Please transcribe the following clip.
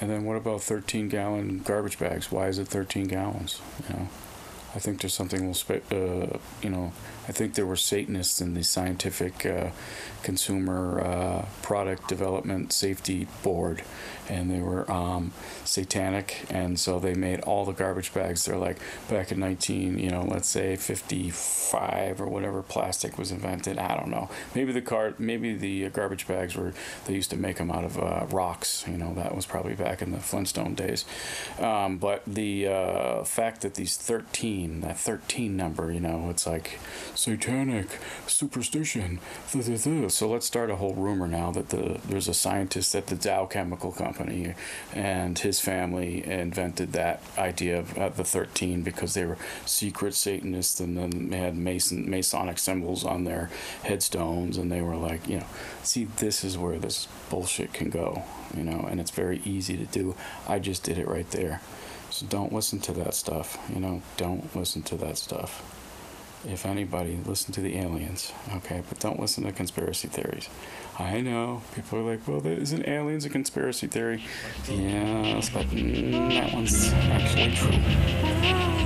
And then what about 13 gallon garbage bags? Why is it 13 gallons? You know, I think there's something uh, you know, I think there were Satanists in the Scientific uh, Consumer uh, Product Development Safety Board, and they were um, satanic, and so they made all the garbage bags. They're like back in 19, you know, let's say 55 or whatever plastic was invented. I don't know. Maybe the car, maybe the uh, garbage bags were they used to make them out of uh, rocks. You know, that was probably back in the Flintstone days. Um, but the uh, fact that these 13, that 13 number, you know, it's like satanic superstition. So let's start a whole rumor now that the there's a scientist at the Dow Chemical Company and his family invented that idea of uh, the 13 because they were secret Satanists and then they had Mason Masonic symbols on their headstones and they were like, you know, see, this is where this bullshit can go, you know, and it's very easy to do. I just did it right there. So don't listen to that stuff, you know, don't listen to that stuff if anybody, listen to the aliens, okay? But don't listen to conspiracy theories. I know people are like, well, isn't aliens a conspiracy theory? Yes, but mm, that one's actually true.